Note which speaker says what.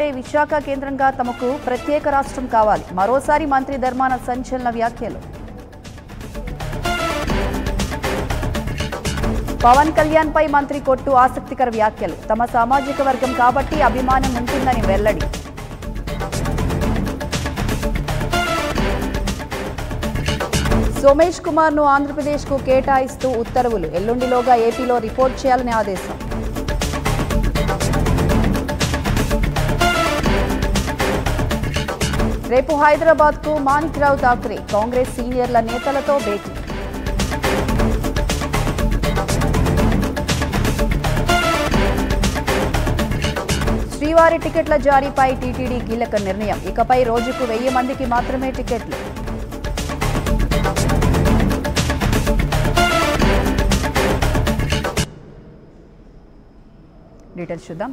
Speaker 1: అంటే విశాఖ కేంద్రంగా తమకు ప్రత్యేక రాష్ట్రం కావాలి. మరోసారి మంత్రి ధర్మాన సంచలన వ్యాఖ్యలు. పవన్ కళ్యాణ్ పై మంత్రి కొట్టు ఆసక్తికర వ్యాఖ్యలు. తమ సామాజిక వర్గం కాబట్టి అభిమానం ఉంటుందని వెల్లడి. సోమేష్ కుమార్ను ఆంధ్రప్రదేశ్కు కేటాయిస్తూ ఉత్తర్వులు. ఎల్లుండిలోగా ఏపీలో రిపోర్ట్ చేయాలని ఆదేశం. రేపు హైదరాబాద్కు మాణిక్రావు ఠాక్రే కాంగ్రెస్ సీనియర్ల నేతలతో భేటీ. శ్రీవారి టికెట్ల జారీపై టీటీడీ కీలక నిర్ణయం. ఇకపై రోజుకు వెయ్యి మందికి మాత్రమే టికెట్లు. డీటెయిల్స్ చూద్దాం.